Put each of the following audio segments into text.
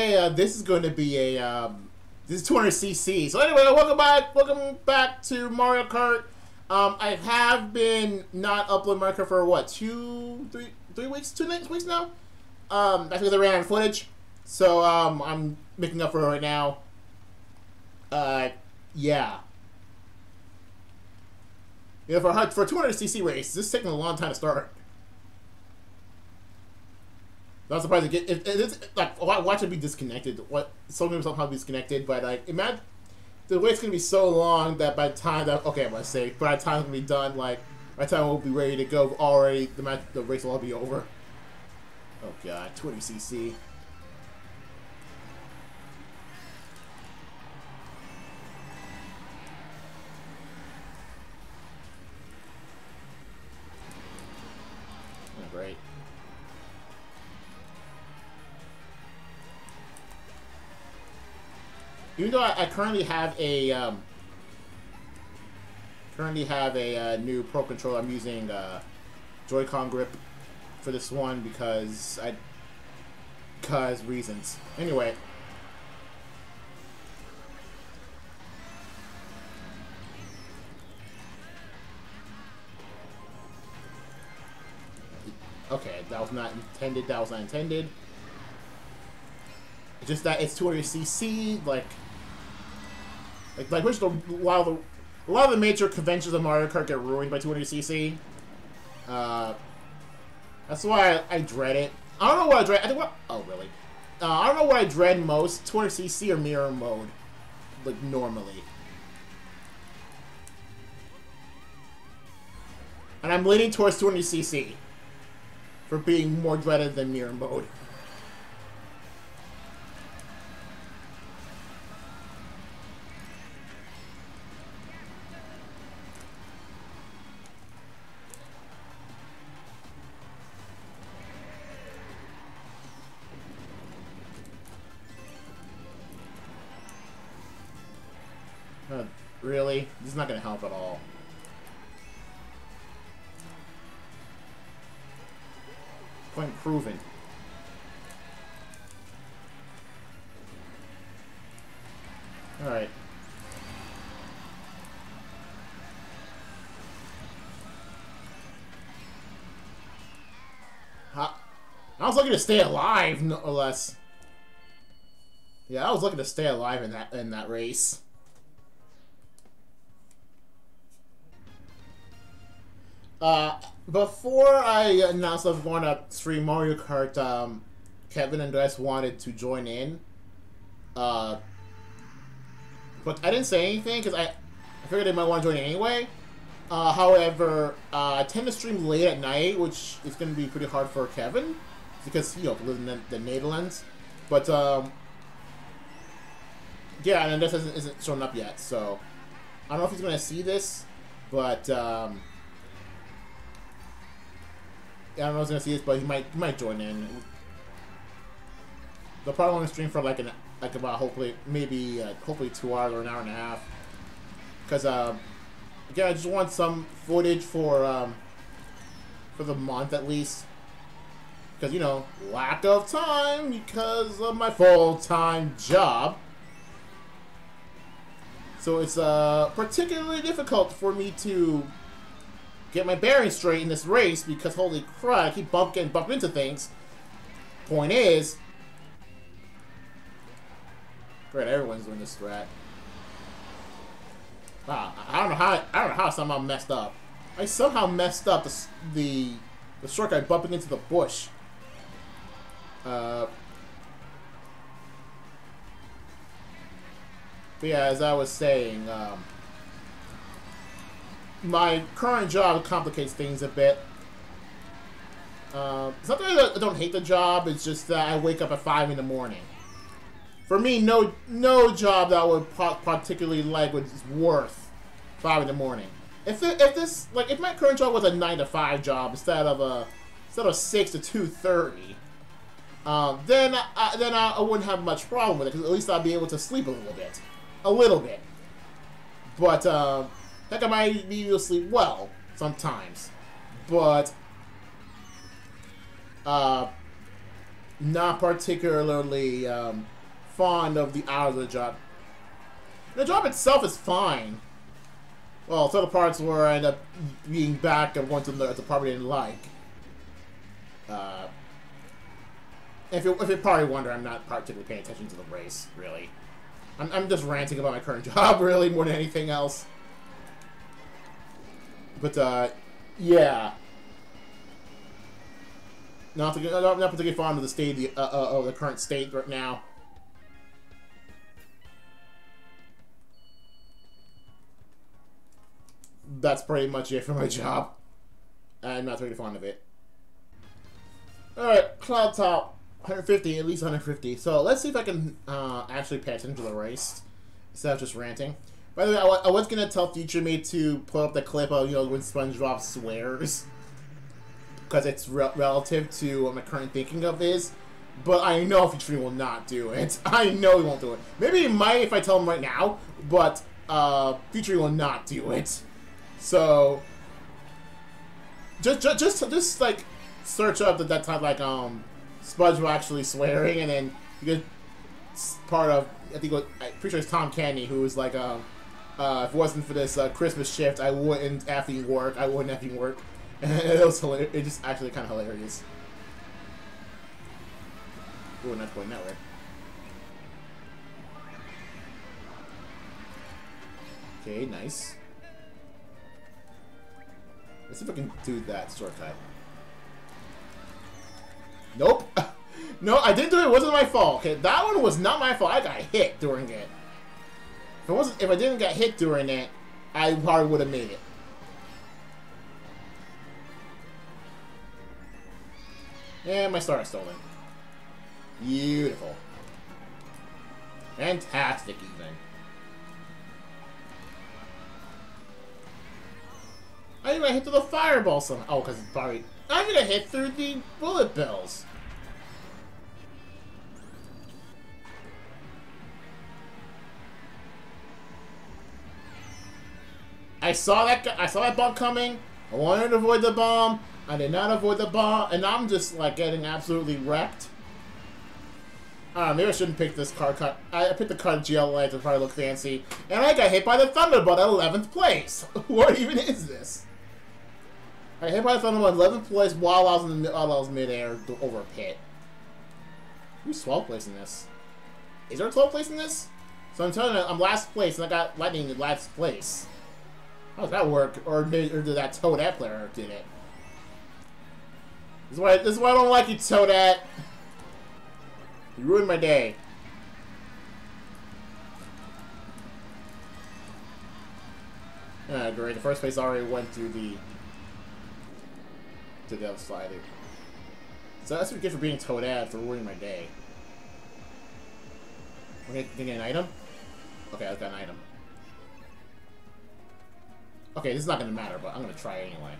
this is going to be a um, this is 200cc. So anyway, welcome back. Welcome back to Mario Kart. Um, I have been not uploading Mario Kart for what two, three, three weeks, two next weeks now. Um, that's because I ran out of footage. So um, I'm making up for it right now. Uh, yeah. Yeah, for for 200cc race, this is taking a long time to start. Not surprised to get it, it, it's like watch it be disconnected. What some people somehow be disconnected, but like imagine the wait's gonna be so long that by the time that okay, I'm gonna say by the time it's gonna be done, like by the time we'll be ready to go, already the match the race will all be over. Oh god, 20cc. Great. Even though I, I currently have a um, currently have a uh, new Pro controller, I'm using uh, Joy-Con grip for this one because I cause reasons. Anyway. Okay, that was not intended. That was not intended. Just that it's 200cc, like, like, like, which the while the a lot of the major conventions of Mario Kart get ruined by 200cc. Uh, that's why I, I, dread it. I don't know what I dread. I think what. Oh, really? Uh, I don't know what I dread most: 200cc or mirror mode, like normally. And I'm leaning towards 200cc for being more dreaded than mirror mode. really? This is not going to help at all. Point proven. Alright. I was looking to stay alive, no less. Yeah, I was looking to stay alive in that in that race. Uh, before I announced I was going to stream Mario Kart, um, Kevin and Des wanted to join in. Uh, but I didn't say anything because I, I figured they might want to join in anyway. Uh, however, uh, I tend to stream late at night, which is going to be pretty hard for Kevin because you know lives in the, the Netherlands. But um, yeah, and this isn't, isn't showing up yet, so I don't know if he's going to see this, but. Um, I don't know if he's gonna see this, but he might he might join in. They'll probably only stream for like an like about hopefully maybe uh, hopefully two hours or an hour and a half. Cause uh, again, I just want some footage for um, for the month at least. Cause you know lack of time because of my full time job. So it's uh, particularly difficult for me to get my bearings straight in this race because holy crap, I keep bump, getting bumped into things. Point is, great, everyone's doing this strat. Wow, I don't know how I don't know how somehow messed up. I somehow messed up the the, the short guy bumping into the bush. Uh, but yeah, as I was saying, um, my current job complicates things a bit. Uh, I don't hate the job, it's just that I wake up at 5 in the morning. For me, no no job that I would particularly like was worth 5 in the morning. If, it, if this, like, if my current job was a 9 to 5 job instead of a, instead of 6 to 2.30, um, then, I, then I, wouldn't have much problem with it, because at least I'd be able to sleep a little bit. A little bit. But, um, Heck, I might be able to sleep well sometimes, but uh, not particularly um, fond of the hours of the job. The job itself is fine. Well, some of the parts where I end up being back and going to the, the part I didn't like. Uh, if you, if you probably wonder, I'm not particularly paying attention to the race, really. I'm, I'm just ranting about my current job, really, more than anything else. But, uh, yeah. Not, to, not, particularly fond of the state, uh, uh, of the current state right now. That's pretty much it for my job. I'm not really fond of it. Alright, Cloud Top. 150, at least 150. So let's see if I can uh, actually pay attention to the race instead of just ranting. By the way, I, was gonna tell Future Me to put up the clip of you know when SpongeBob swears because it's re relative to what my current thinking of is. But I know Future Me will not do it. I know he won't do it. Maybe he might if I tell him right now, but uh, Future Me will not do it. So just just just, just like search up that that time like um SpongeBob actually swearing, and then you get part of I think what, I'm pretty sure it's Tom Kenny who was like, um, uh, if it wasn't for this uh, Christmas shift, I wouldn't effing work. I wouldn't effing work. It was hilarious. It just actually kind of hilarious. Ooh, not going that way. Okay, nice. Let's see if I can do that shortcut. Nope. no, I didn't do it. It wasn't my fault. Okay, that one was not my fault. I got hit during it. If it wasn't, if I didn't get hit during that, I probably would have made it. And my star is stolen. Beautiful. Fantastic, even. I even hit through the fireball somehow. Oh, because it's probably I'm gonna hit through the bullet bills. I saw that. I saw that bomb coming. I wanted to avoid the bomb. I did not avoid the bomb, and I'm just like getting absolutely wrecked. Uh, maybe I shouldn't pick this card. Cut. I picked the card GLA to probably look fancy, and I got hit by the Thunderbolt at 11th place. what even is this? I hit by the thunder on 11th place while I was in the, while I was midair over a pit. Who's 12th place in this? Is there a 12th place in this? So I'm telling you, I'm last place and I got lightning in last place. How does that work? Or did, or did that Toadette player did it? This is why this is why I don't like you, Toadette. You ruined my day. Ah, great. The first place already went through the to the side. So that's what you get for being Toadette for ruining my day. Okay, can I get an item? Okay, I've got an item. Okay, this is not gonna matter, but I'm gonna try anyway.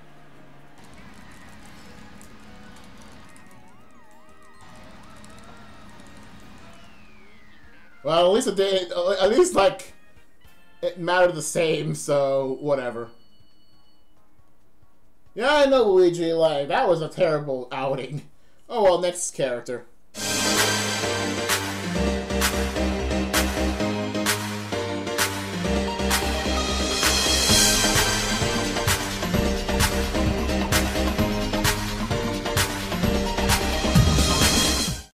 Well, at least it did. At least like it mattered the same. So whatever. Yeah, I know, Luigi, like, that was a terrible outing. Oh well, next character.